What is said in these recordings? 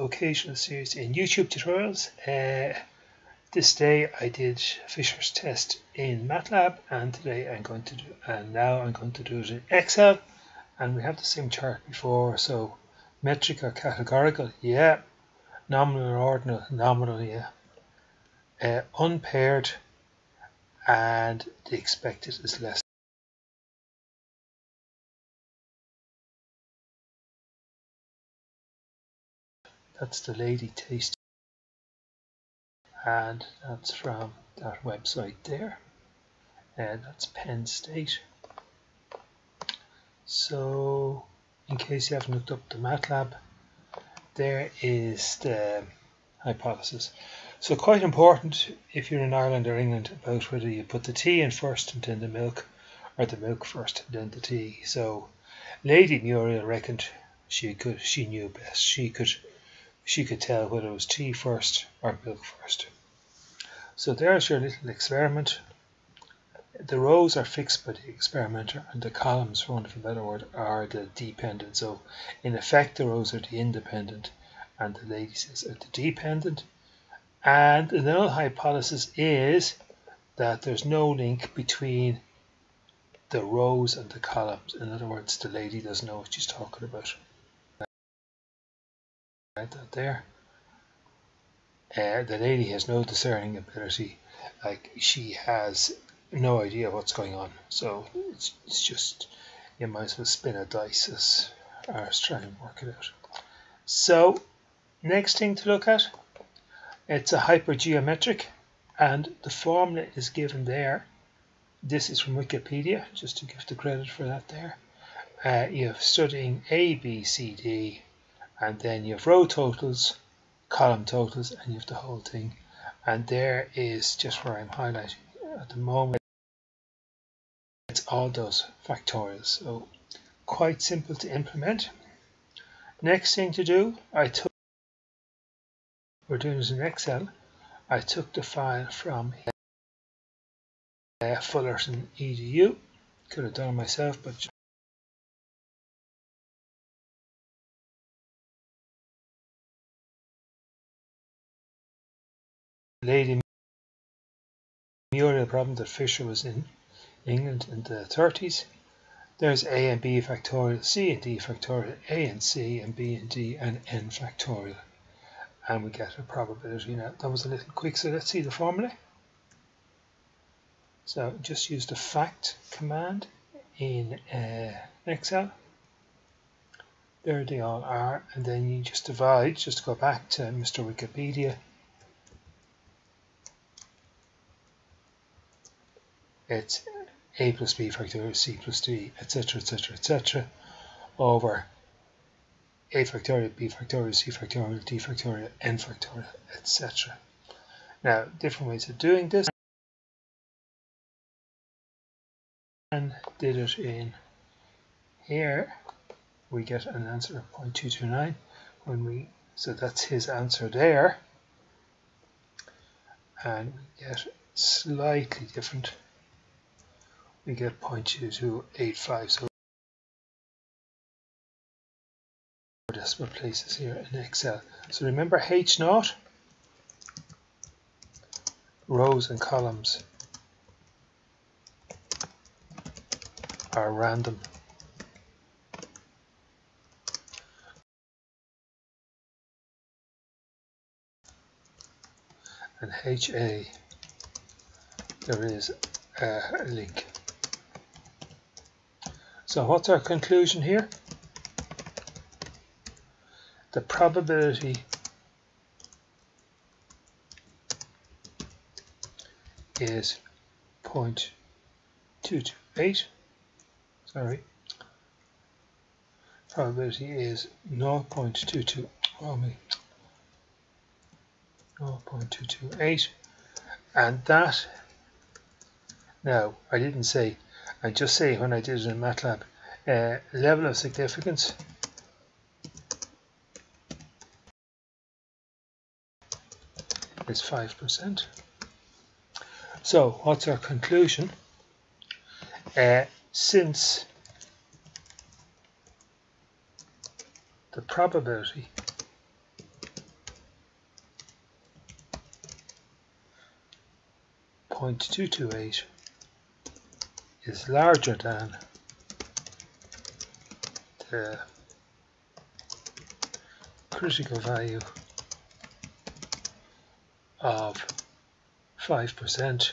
Occasional series in YouTube tutorials. Uh, this day I did Fisher's test in MATLAB and today I'm going to do and now I'm going to do it in Excel and we have the same chart before so metric or categorical yeah. Nominal or ordinal nominal yeah. Uh, unpaired and the expected is less that's the lady taste and that's from that website there. And that's Penn State. So in case you haven't looked up the MATLAB there is the hypothesis. So quite important if you're in Ireland or England about whether you put the tea in first and then the milk or the milk first and then the tea. So Lady Muriel reckoned she could she knew best she could she could tell whether it was tea first or milk first. So there's your little experiment. The rows are fixed by the experimenter and the columns, for want of a better word, are the dependent. So in effect the rows are the independent and the lady says are the dependent. And the null hypothesis is that there's no link between the rows and the columns. In other words, the lady doesn't know what she's talking about that there. Uh, the lady has no discerning ability, like she has no idea what's going on. So it's, it's just you might as well spin a dice as as try and work it out. So next thing to look at, it's a hypergeometric, and the formula is given there. This is from Wikipedia, just to give the credit for that there. Uh, you have studying A, B, C, D, and then you have row totals, column totals, and you have the whole thing. And there is just where I'm highlighting at the moment. It's all those factorials, so quite simple to implement. Next thing to do, I took, we're doing this in Excel, I took the file from uh, Fullerton EDU, could have done it myself, but Lady Muriel problem that Fisher was in England in the 30s. There's a and b factorial, c and d factorial, a and c and b and d and n factorial. And we get a probability now. That was a little quick, so let's see the formula. So just use the fact command in uh, Excel. There they all are, and then you just divide, just go back to Mr. Wikipedia it's a plus b factorial c plus d etc etc etc over a factorial b factorial c factorial d factorial n factorial etc now different ways of doing this. And did it in here. We get an answer of 0.229 when we so that's his answer there. And we get slightly different we get 0.2285 so decimal places here in Excel. So remember H naught, rows and columns are random. And HA, there is a link. So what's our conclusion here? The probability is 0.228 sorry. Probability is 0.22 oh me 0.228 and that now I didn't say I just say when I did it in MATLAB, uh, level of significance is 5%. So what's our conclusion? Uh, since the probability point two two eight is larger than the critical value of 5%,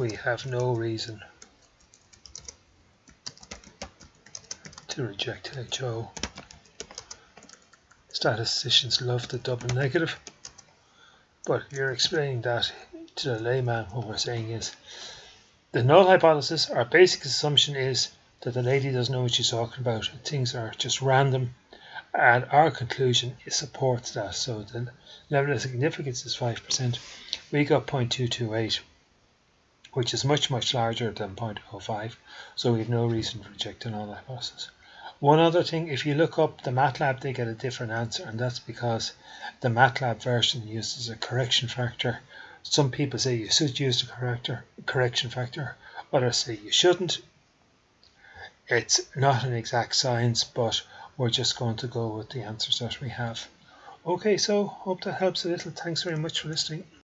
we have no reason to reject HO. Statisticians love the double negative, but you're explaining that to the layman, what we're saying is the null hypothesis, our basic assumption is that the lady doesn't know what she's talking about. Things are just random, and our conclusion supports that. So the level of significance is 5%. We got 0.228, which is much, much larger than 0.05, so we have no reason to reject the null hypothesis. One other thing, if you look up the MATLAB, they get a different answer, and that's because the MATLAB version uses a correction factor. Some people say you should use the corrector, correction factor, others say you shouldn't. It's not an exact science, but we're just going to go with the answers that we have. Okay, so hope that helps a little. Thanks very much for listening.